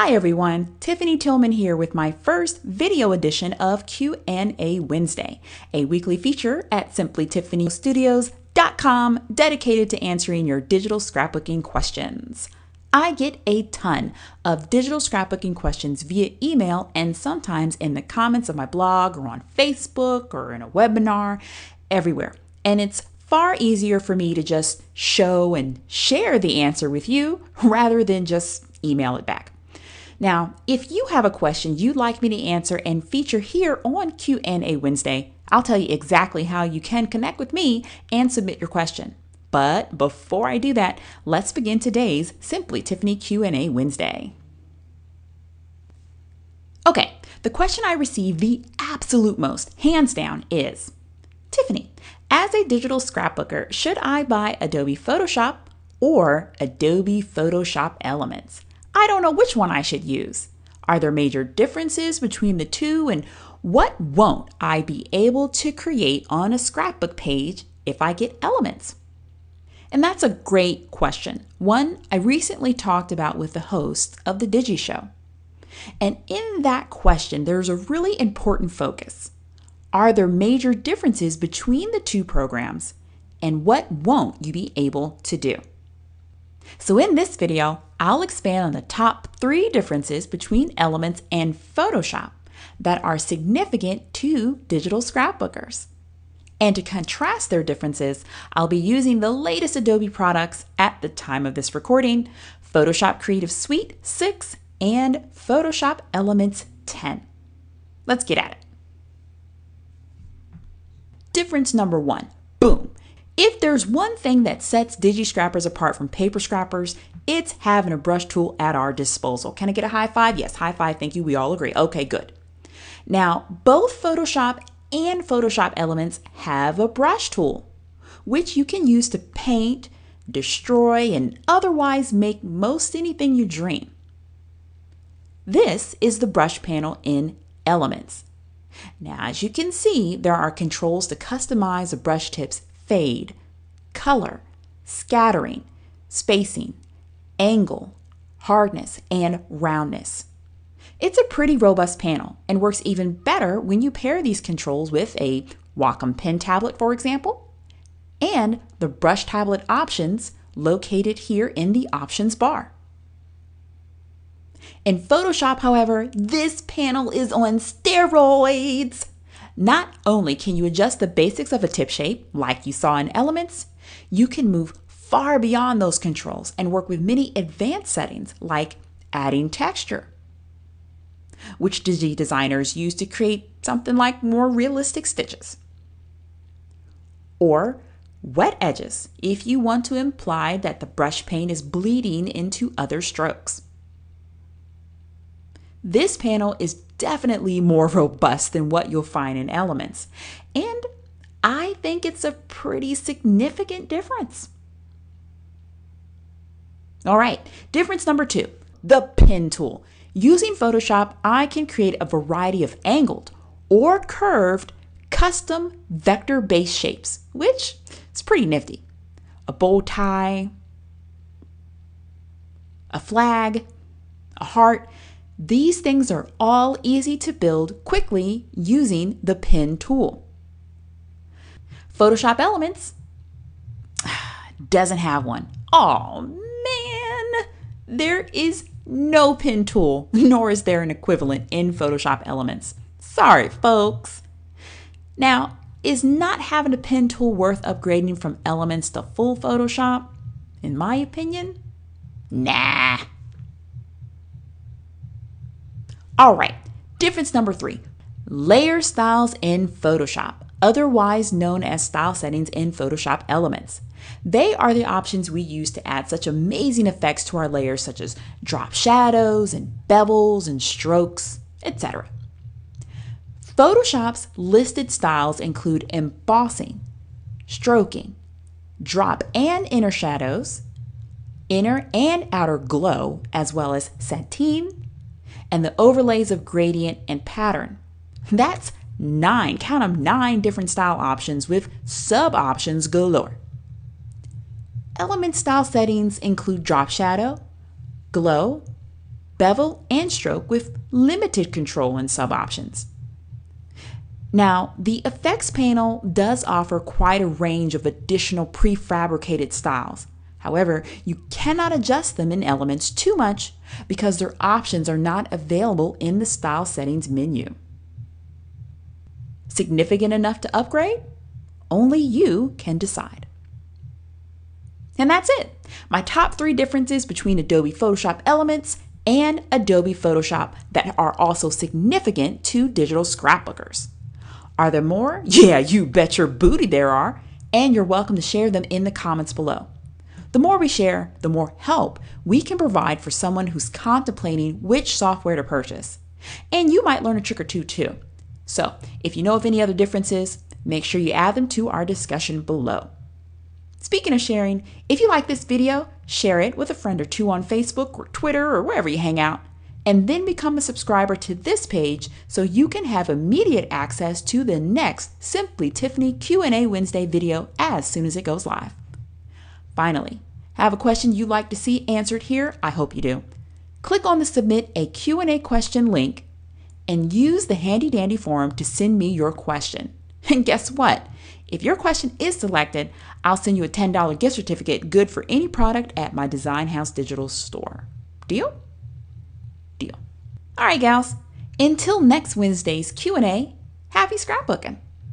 Hi everyone, Tiffany Tillman here with my first video edition of Q&A Wednesday, a weekly feature at simplytiffanystudios.com dedicated to answering your digital scrapbooking questions. I get a ton of digital scrapbooking questions via email and sometimes in the comments of my blog or on Facebook or in a webinar, everywhere. And it's far easier for me to just show and share the answer with you rather than just email it back. Now, if you have a question you'd like me to answer and feature here on Q&A Wednesday, I'll tell you exactly how you can connect with me and submit your question. But before I do that, let's begin today's Simply Tiffany Q&A Wednesday. Okay, the question I receive the absolute most, hands down, is Tiffany, as a digital scrapbooker, should I buy Adobe Photoshop or Adobe Photoshop Elements? I don't know which one I should use. Are there major differences between the two? And what won't I be able to create on a scrapbook page if I get elements? And that's a great question. One I recently talked about with the host of the Digi Show. And in that question, there's a really important focus. Are there major differences between the two programs? And what won't you be able to do? So in this video, I'll expand on the top three differences between Elements and Photoshop that are significant to digital scrapbookers. And to contrast their differences, I'll be using the latest Adobe products at the time of this recording, Photoshop Creative Suite 6 and Photoshop Elements 10. Let's get at it. Difference number one, boom. If there's one thing that sets Digi Scrappers apart from paper scrappers, it's having a brush tool at our disposal. Can I get a high five? Yes, high five. Thank you. We all agree. Okay, good. Now, both Photoshop and Photoshop Elements have a brush tool, which you can use to paint, destroy, and otherwise make most anything you dream. This is the brush panel in Elements. Now, as you can see, there are controls to customize the brush tip's fade, color, scattering, spacing, angle, hardness, and roundness. It's a pretty robust panel and works even better when you pair these controls with a Wacom pen tablet, for example, and the brush tablet options located here in the options bar. In Photoshop, however, this panel is on steroids. Not only can you adjust the basics of a tip shape, like you saw in Elements, you can move far beyond those controls and work with many advanced settings like adding texture, which Digi designers use to create something like more realistic stitches. Or wet edges if you want to imply that the brush paint is bleeding into other strokes. This panel is definitely more robust than what you'll find in Elements, and I think it's a pretty significant difference. All right, difference number two, the pen tool. Using Photoshop, I can create a variety of angled or curved custom vector-based shapes, which is pretty nifty. A bow tie, a flag, a heart, these things are all easy to build quickly using the pen tool. Photoshop Elements doesn't have one. Oh there is no pen tool, nor is there an equivalent in Photoshop Elements. Sorry, folks. Now, is not having a pen tool worth upgrading from Elements to full Photoshop? In my opinion, nah. All right, difference number three layer styles in Photoshop, otherwise known as style settings in Photoshop Elements. They are the options we use to add such amazing effects to our layers, such as drop shadows and bevels and strokes, etc. Photoshop's listed styles include embossing, stroking, drop and inner shadows, inner and outer glow, as well as sateen, and the overlays of gradient and pattern. That's nine, count them, nine different style options with sub options galore. Element style settings include drop shadow, glow, bevel and stroke with limited control and sub options. Now, the effects panel does offer quite a range of additional prefabricated styles. However, you cannot adjust them in Elements too much because their options are not available in the Style Settings menu. Significant enough to upgrade? Only you can decide. And that's it. My top three differences between Adobe Photoshop Elements and Adobe Photoshop that are also significant to digital scrapbookers. Are there more? Yeah, you bet your booty there are, and you're welcome to share them in the comments below. The more we share, the more help we can provide for someone who's contemplating which software to purchase. And you might learn a trick or two too. So, if you know of any other differences, make sure you add them to our discussion below. Speaking of sharing, if you like this video, share it with a friend or two on Facebook or Twitter or wherever you hang out, and then become a subscriber to this page so you can have immediate access to the next Simply Tiffany Q&A Wednesday video as soon as it goes live. Finally, have a question you'd like to see answered here? I hope you do. Click on the Submit a Q&A question link and use the handy dandy form to send me your question. And guess what? If your question is selected, I'll send you a $10 gift certificate good for any product at my Design House Digital store. Deal? Deal. All right, gals. Until next Wednesday's Q&A, happy scrapbooking.